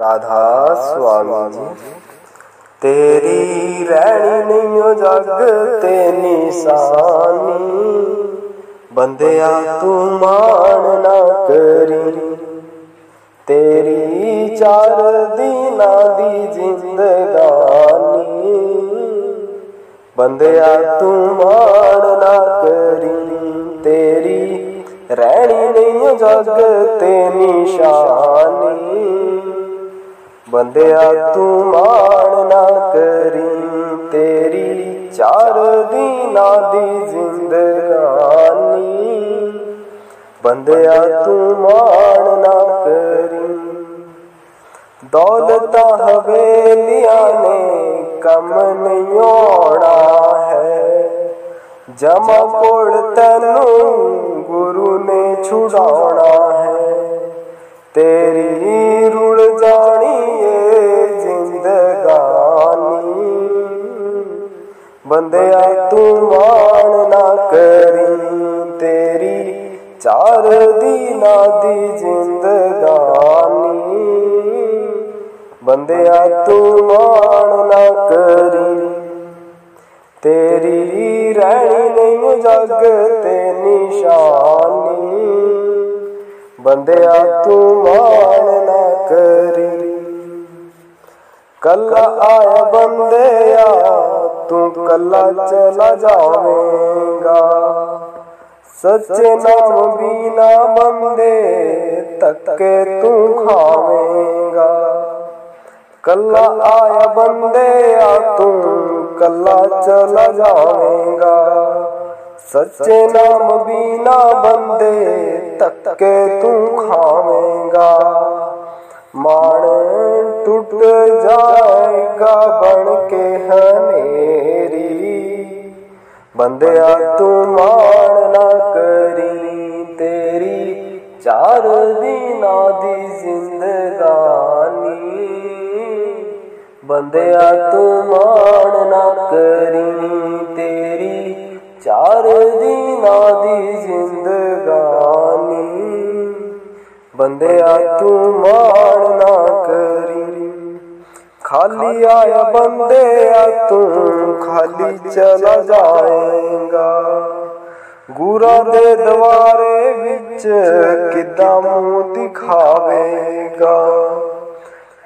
राधा स्वामी, तेरी रैनी नहीं हो जगते निशानी, बंदिया तू मान ना करी, तेरी चार दीना दी जिंदगानी, बंदिया तू मान ना करी, तेरी रैनी नहीं हो जगते निशानी। बंदया तू मान ना करी तेरी चार दीना दी जिंदगानी। बंदया तू मान ना करी। दौलत हवेलिया ने कम नियोड़ा है। जमा कोड़ तनु गुरु ने छुड़ाना है। तेरी ਬੰਦਿਆ ਤੂੰ ਮਾਣ ਨਾ ਕਰੀ। ਤੇਰੀ ਚਾਰ ਦਿਨਾਂ ਦੀ ਜ਼ਿੰਦਗਾਨੀ। ਬੰਦਿਆ ਤੂੰ ਮਾਣ ਨਾ ਕਰੀ। ਤੇਰੀ ਰਹਿਣੀ ਨਹੀਂ ਜਗ ਤੇ ਨਿਸ਼ਾਨੀ। ਬੰਦਿਆ ਤੂੰ ਮਾਣ ਨਾ ਕਰੀ। ਕੱਲਾ ਆਇਆ ਬੰਦਿਆ तू कला चला जावेगा। सच्चे नाम बिना बंदे तके तू खावेगा। कला आया बंदे आ तू कला चला जावेगा। सच्चे नाम बिना बंदे तके तू खावेगा। माण टूट जाएगा, बन के है ਬੰਦਿਆ ਤੂੰ ਮਾਣ ਨਾ ਕਰੀ। ਤੇਰੀ ਚਾਰ ਦਿਨਾਂ ਦੀ ਜ਼ਿੰਦਗਾਨੀ। ਬੰਦਿਆ ਤੂੰ ਮਾਣ ਨਾ ਕਰੀ। ਤੇਰੀ ਚਾਰ ਦਿਨਾਂ ਦੀ ਜ਼ਿੰਦਗਾਨੀ। ਬੰਦਿਆ ਤੂੰ ਮਾਣ ਨਾ ਕਰੀ। खाली आया बंदे आ तुम खाली चला जाएगा? गुरा दे दवारे बिच किदा मुँह दिखावेगा?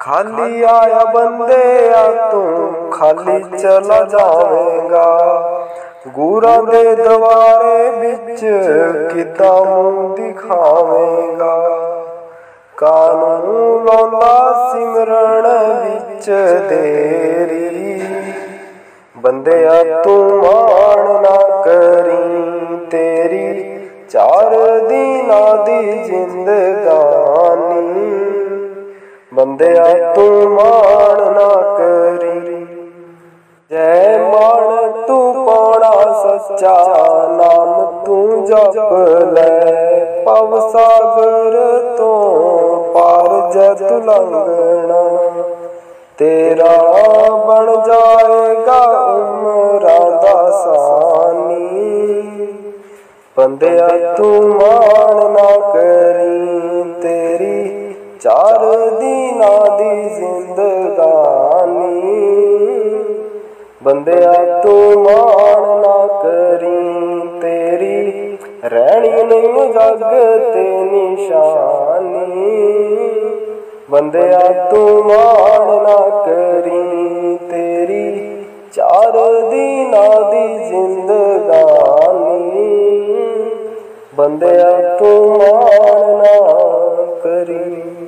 खाली आया बंदे आ तुम खाली चला जाएगा? गुरा दे दवारे बिच किदा मुँह दिखावेगा? ਕਾਨੂੰਨ ਲਾਉਂਦਾ ਸਿਮਰਨ ਵਿੱਚ ਦੇਰੀ। ਬੰਦਿਆ ਤੂੰ ਮਾਣ ਨਾ ਕਰੀ ਤੇਰੀ, ਚਾਰ ਦਿਨਾਂ ਦੀ ਜ਼ਿੰਦਗਾਨੀ। ਬੰਦਿਆ ਤੂੰ ਮਾਣ ਨਾ ਕਰੀ, ਜੈ ਮਾਣ ਤੂੰ ਪਾਉਣਾ ਸੱਚਾ ਨਾਮ, ਤੂੰ ਜਪ ਲੈ, ਪਵ ਸਾਗਰ ਤੋਂ ਜਤ ਲੰਘਣਾ ਤੇਰਾ ਬਣ ਜਾਏਗਾ ਉਮਰਾਂ ਦਾ ਸਾਨੀ। ਬੰਦਿਆ ਤੂੰ ਮਾਣ ਨਾ ਕਰੀ, ਤੇਰੀ ਚਾਰ ਦਿਨਾਂ ਦੀ ਜ਼ਿੰਦਗਾਨੀ। ਬੰਦਿਆ ਤੂੰ ਮਾਣ ਨਾ ਕਰੀ, ਤੇਰੀ ਰਹਿਣੀ ਨਹੀਂ ਜਗ ਤੇ ਨਿਸ਼ਾਨੀ। ਬੰਦਿਆ ਤੂੰ ਮਾਣ ਨਾ ਕਰੀ ਤੇਰੀ। ਚਾਰ ਦਿਨਾਂ ਦੀ ਜ਼ਿੰਦਗਾਨੀ। ਬੰਦਿਆ ਤੂੰ ਮਾਣ ਨਾ ਕਰੀ।